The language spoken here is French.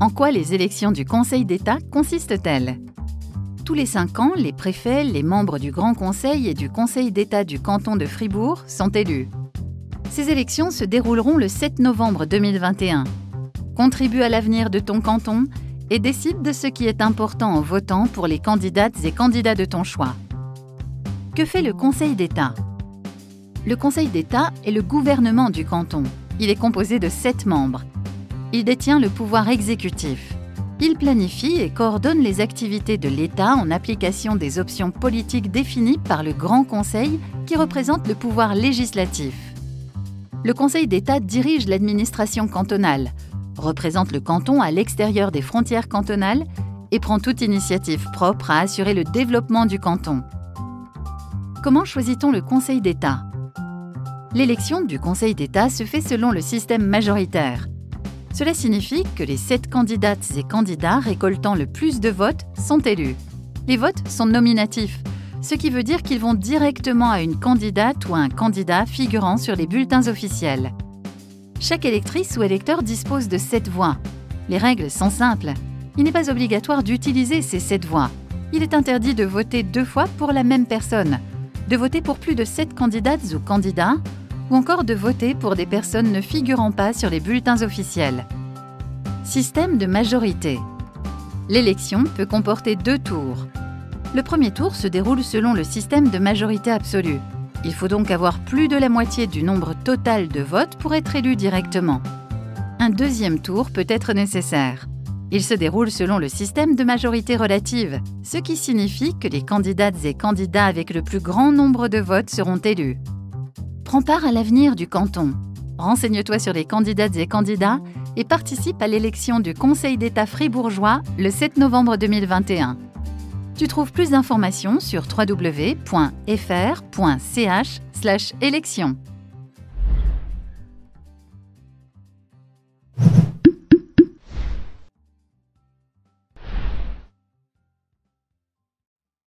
En quoi les élections du Conseil d'État consistent-elles? Tous les cinq ans, les préfets, les membres du Grand Conseil et du Conseil d'État du canton de Fribourg sont élus. Ces élections se dérouleront le 7 novembre 2021. Contribue à l'avenir de ton canton et décide de ce qui est important en votant pour les candidates et candidats de ton choix. Que fait le Conseil d'État? Le Conseil d'État est le gouvernement du canton. Il est composé de sept membres. Il détient le pouvoir exécutif. Il planifie et coordonne les activités de l'État en application des options politiques définies par le Grand Conseil qui représente le pouvoir législatif. Le Conseil d'État dirige l'administration cantonale, représente le canton à l'extérieur des frontières cantonales et prend toute initiative propre à assurer le développement du canton. Comment choisit-on le Conseil d'État? L'élection du Conseil d'État se fait selon le système majoritaire. Cela signifie que les sept candidates et candidats récoltant le plus de votes sont élus. Les votes sont nominatifs, ce qui veut dire qu'ils vont directement à une candidate ou à un candidat figurant sur les bulletins officiels. Chaque électrice ou électeur dispose de sept voix. Les règles sont simples. Il n'est pas obligatoire d'utiliser ces sept voix. Il est interdit de voter deux fois pour la même personne, de voter pour plus de sept candidates ou candidats, ou encore de voter pour des personnes ne figurant pas sur les bulletins officiels. Système de majorité. L'élection peut comporter deux tours. Le premier tour se déroule selon le système de majorité absolue. Il faut donc avoir plus de la moitié du nombre total de votes pour être élu directement. Un deuxième tour peut être nécessaire. Il se déroule selon le système de majorité relative, ce qui signifie que les candidates et candidats avec le plus grand nombre de votes seront élus. Prends part à l'avenir du canton. Renseigne-toi sur les candidates et candidats et participe à l'élection du Conseil d'État fribourgeois le 7 novembre 2021. Tu trouves plus d'informations sur www.fr.ch/élections.